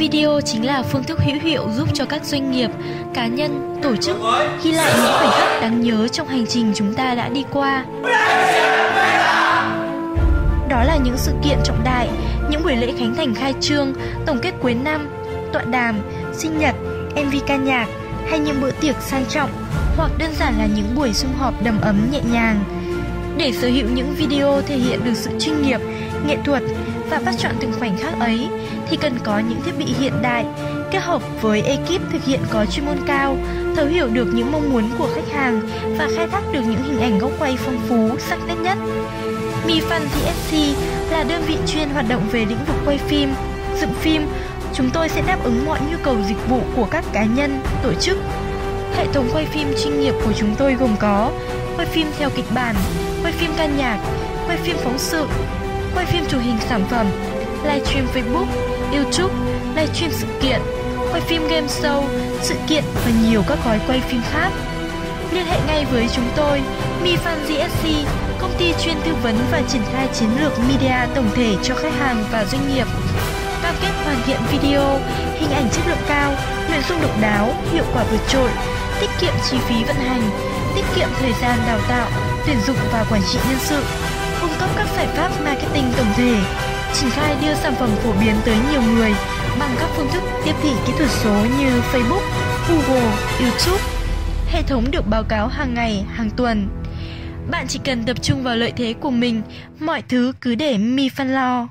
Video chính là phương thức hữu hiệu giúp cho các doanh nghiệp, cá nhân, tổ chức ghi lại những khoảnh khắc đáng nhớ trong hành trình chúng ta đã đi qua. Đó là những sự kiện trọng đại, những buổi lễ khánh thành khai trương, tổng kết cuối năm, tọa đàm, sinh nhật, MV ca nhạc hay những bữa tiệc sang trọng hoặc đơn giản là những buổi sum họp đầm ấm nhẹ nhàng. Để sở hữu những video thể hiện được sự chuyên nghiệp, nghệ thuật và bắt chọn từng khoảnh khắc ấy thì cần có những thiết bị hiện đại kết hợp với ekip thực hiện có chuyên môn cao, thấu hiểu được những mong muốn của khách hàng và khai thác được những hình ảnh góc quay phong phú, sắc nét nhất. Mi Fan TSC là đơn vị chuyên hoạt động về lĩnh vực quay phim, dựng phim. Chúng tôi sẽ đáp ứng mọi nhu cầu dịch vụ của các cá nhân, tổ chức. Hệ thống quay phim chuyên nghiệp của chúng tôi gồm có quay phim theo kịch bản, quay phim ca nhạc, quay phim phóng sự, quay phim chụp hình sản phẩm, livestream Facebook, YouTube, livestream sự kiện, quay phim game show, sự kiện và nhiều các gói quay phim khác. Liên hệ ngay với chúng tôi, Mi Fan GSC, công ty chuyên tư vấn và triển khai chiến lược media tổng thể cho khách hàng và doanh nghiệp. Cam kết hoàn thiện video, hình ảnh chất lượng cao, nội dung độc đáo, hiệu quả vượt trội, tiết kiệm chi phí vận hành, tiết kiệm thời gian đào tạo, tuyển dụng và quản trị nhân sự, cung cấp các giải pháp marketing tổng thể, triển khai đưa sản phẩm phổ biến tới nhiều người bằng các phương thức tiếp thị kỹ thuật số như Facebook, Google, YouTube. Hệ thống được báo cáo hàng ngày, hàng tuần. Bạn chỉ cần tập trung vào lợi thế của mình, mọi thứ cứ để Mi Fan lo.